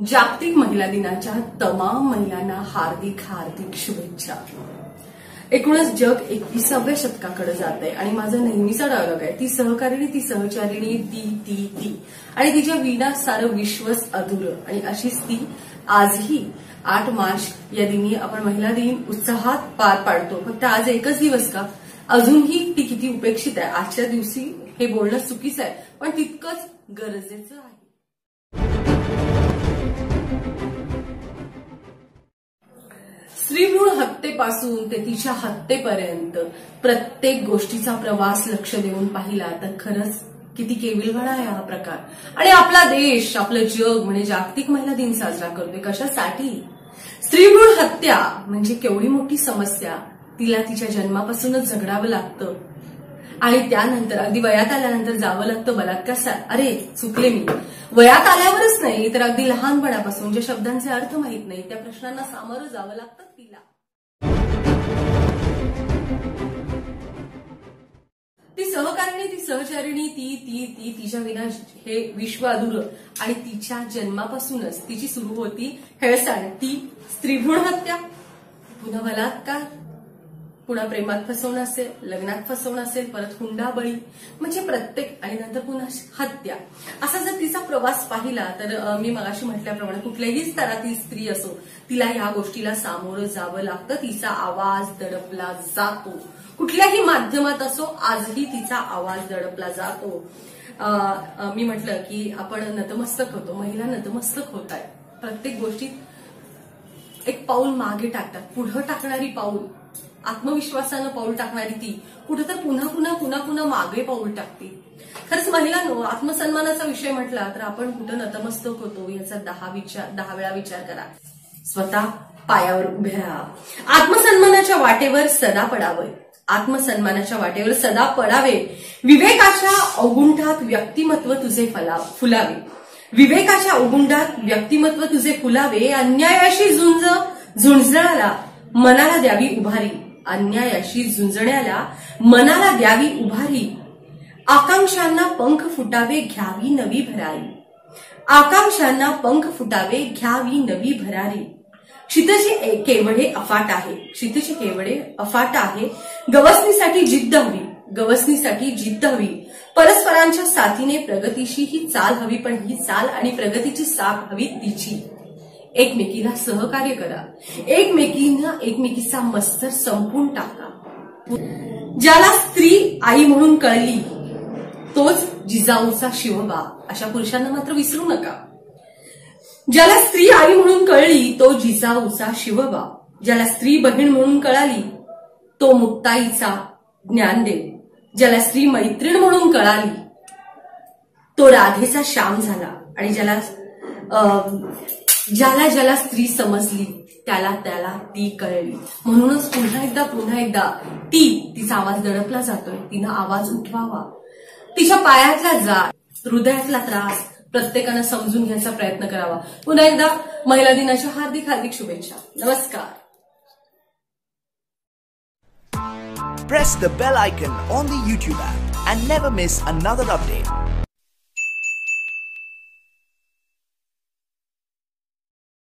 जागतिक महिला दिनाच्या तमाम महिलांना हार्दिक हार्दिक शुभेच्छा. एकूणच जग एकविसाव्या शतकाकडे जात आहे आणि माझा नेहमीचा डायलॉग आहे ती सहकारिणी ती सहचारिणी ती ती ती. आणि तिच्या विना सारं विश्वच अधुरं. आणि अशीच ती आजही आठ मार्च या दिनी आपण महिला दिन उत्साहात पार पाडतो. फक्त आज एकच दिवस का? अजूनही ती किती उपेक्षित आहे? आजच्या दिवशी हे बोलणं चुकीचं आहे पण तितकंच गरजेचं आहे. स्त्रीभ्रूण हत्येपासून ते तिच्या हत्येपर्यंत प्रत्येक गोष्टीचा प्रवास लक्ष देऊन पाहिला तर खरंच किती केविलवाणा आहे हा प्रकार. आणि आपला देश आपलं जग म्हणजे जागतिक महिला दिन साजरा करतोय कशासाठी? स्त्रीभ्रूण हत्या म्हणजे केवढी मोठी समस्या. तिला तिच्या जन्मापासूनच झगडावं लागतं. आणि त्यानंतर अगदी वयात आल्यानंतर जावं लागतं बलात्कार अरे चुकले मी. वयात आल्यावरच नाही तर अगदी लहानपणापासून जे शब्दांचे अर्थ माहीत नाही त्या प्रश्नांना सामोरं जावं लागतं तिला. ती सहकारिणी ती सहचारिणी ती ती ती तिच्या विना हे विश्व अधुर. आणि तिच्या जन्मापासूनच तिची सुरू होती हेळसाण ती स्त्रीभ्रूण हत्या. पुन्हा बलात्कार कुणा प्रेमात फसवणं असेल लग्नात फसवणं असेल परत हुंडाबळी म्हणजे प्रत्येक आणि नंतर पुन्हा हत्या. असा जर तिचा प्रवास पाहिला तर मी मगाशी म्हटल्याप्रमाणे कुठल्याही स्तरातील स्त्री असो तिला ह्या गोष्टीला सामोरं जावं लागतं. तिचा आवाज दडपला जातो. कुठल्याही माध्यमात असो आजही तिचा आवाज दडपला जातो. मी म्हटलं की आपण नतमस्तक होतो. महिला नतमस्तक होत आहे. प्रत्येक गोष्टीत एक पाऊल मागे टाकतात. पुढं टाकणारी पाऊल आत्मविश्वासानं पाऊल टाकणारी ती कुठं तर पुन्हा पुन्हा पुन्हा पुन्हा मागे पाऊल टाकते. खरंच महिलांनो आत्मसन्मानाचा विषय म्हटला तर आपण कुठं नतमस्तक होतो याचा दहा विचार दहा वेळा विचार करा. स्वतः पायावर उभे राहा. आत्मसन्मानाच्या वाटेवर सदा पडावं. आत्मसन्मानाच्या वाटेवर सदा पडावे. विवेकाच्या अवगुंठात व्यक्तिमत्व तुझे फुलावे. विवेकाच्या अवगुंठात व्यक्तिमत्व तुझे फुलावे. अन्यायाशी झुंज झुंजणारा मनाला द्यावी उभारी. अन्यायाशी झुंजण्याला मनाला द्यावी उभारी. आकांक्षांना पंख फुटावे घ्यावी नवी भरारी. आकांक्षांना पंख फुटावे घ्यावी नवी भरारी. क्षितचे केवडे अफाट आहे. क्षितचे केवडे अफाट आहे. गवसणीसाठी जिद्द हवी. गवसणीसाठी जिद्द हवी. परस्परांच्या साथीने प्रगतीशी ही चाल हवी पण ही चाल आणि प्रगतीची साथ हवी तिची. एकमेकीला सहकार्य करा. एकमेकींना एकमेकीचा मस्तर संपून टाका. ज्याला स्त्री आई म्हणून कळली तोच जिजाऊचा शिवबा. अशा पुरुषांना मात्र विसरू नका. ज्याला स्त्री आई म्हणून कळली तो जिजाऊचा शिवबा. ज्याला स्त्री बहीण म्हणून कळाली तो मुक्ताईचा ज्ञानदेव. ज्याला स्त्री मैत्रीण म्हणून कळाली तो राधेचा श्याम झाला. आणि ज्याला ज्याला ज्याला स्त्री समजली त्याला त्याला ती कळली. म्हणूनच पुन्हा एकदा पुन्हा एकदा ती तिचा आवाज दडपला जातोय. तिनं आवाज उठवावा. तिच्या पायातला जा हृदयातला त्रास प्रत्येकानं समजून घ्यायचा प्रयत्न करावा. पुन्हा एकदा महिला दिनाच्या हार्दिक हार्दिक शुभेच्छा. नमस्कार. Press the bell icon on the YouTube app and never miss another update.